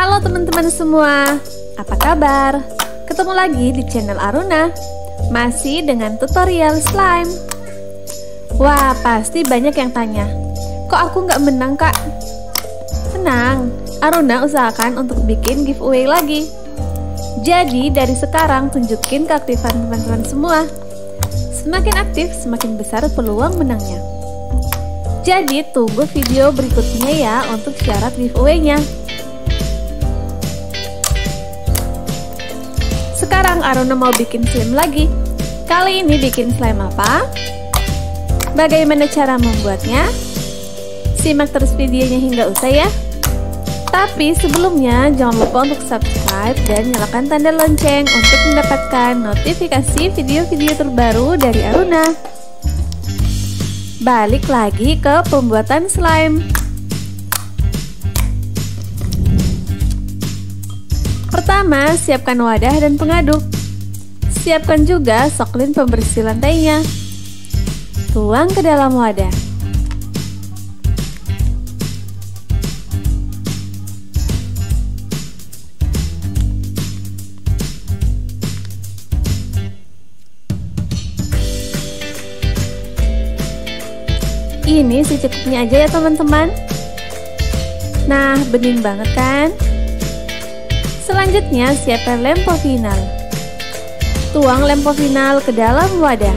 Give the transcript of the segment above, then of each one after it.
Halo teman-teman semua, apa kabar? Ketemu lagi di channel Aruna, masih dengan tutorial slime. Wah, pasti banyak yang tanya, kok aku nggak menang kak? Tenang, Aruna usahakan untuk bikin giveaway lagi. Jadi dari sekarang tunjukin keaktifan teman-teman semua. Semakin aktif, semakin besar peluang menangnya. Jadi tunggu video berikutnya ya untuk syarat giveaway-nya. Sekarang Aruna mau bikin slime lagi. Kali ini bikin slime apa? Bagaimana cara membuatnya? Simak terus videonya hingga usai ya. Tapi sebelumnya jangan lupa untuk subscribe dan nyalakan tanda lonceng untuk mendapatkan notifikasi video-video terbaru dari Aruna. Balik lagi ke pembuatan slime. Pertama, siapkan wadah dan pengaduk. Siapkan juga soklin pembersih lantainya. Tuang ke dalam wadah. ini secukupnya aja ya teman-teman Nah bening banget kan Selanjutnya siapkan lempo final. Tuang lempo final ke dalam wadah.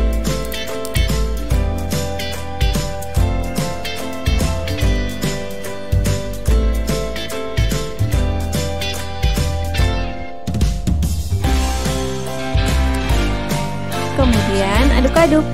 Kemudian aduk-aduk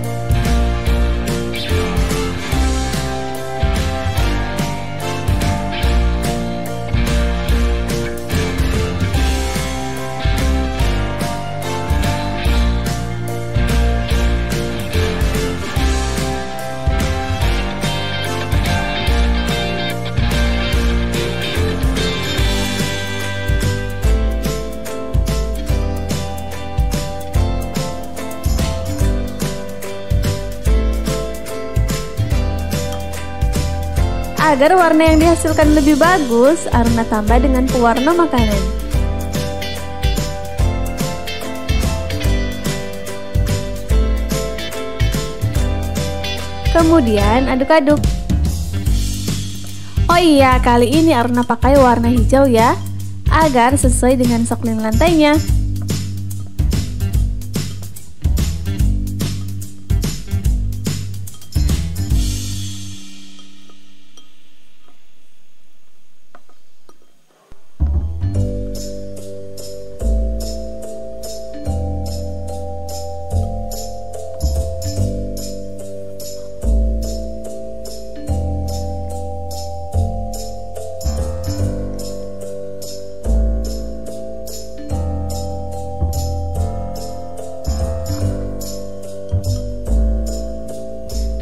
Agar warna yang dihasilkan lebih bagus, Aruna tambah dengan pewarna makanan. Kemudian aduk-aduk. Oh iya, kali ini Aruna pakai warna hijau ya, agar sesuai dengan soklin lantainya.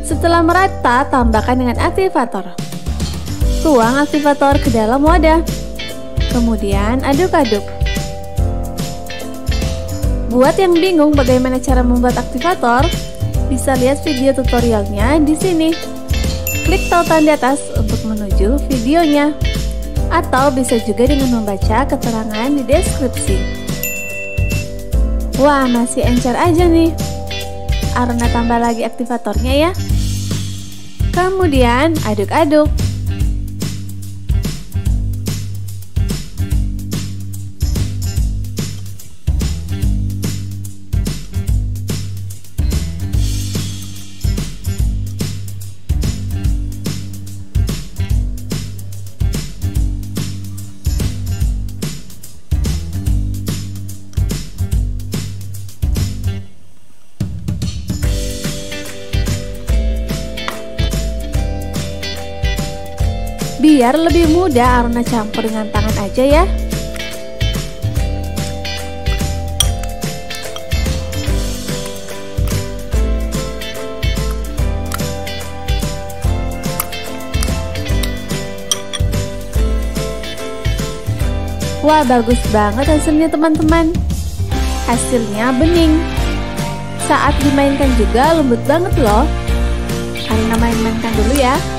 Setelah merata, tambahkan dengan aktivator. Tuang aktivator ke dalam wadah. Kemudian aduk-aduk. Buat yang bingung bagaimana cara membuat aktivator, bisa lihat video tutorialnya di sini. Klik tautan di atas untuk menuju videonya. Atau bisa juga dengan membaca keterangan di deskripsi. Wah, masih encer aja nih. Arna tambah lagi aktivatornya ya. Kemudian aduk-aduk. Biar lebih mudah Aruna campur dengan tangan aja ya. Wah bagus banget hasilnya teman-teman. Hasilnya bening. Saat dimainkan juga lembut banget loh. Aruna main-mainkan dulu ya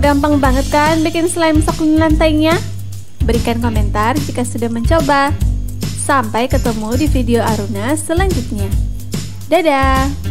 gampang banget kan bikin slime saklin lantainya? Berikan komentar jika sudah mencoba. Sampai ketemu di video Aruna selanjutnya. Dadah!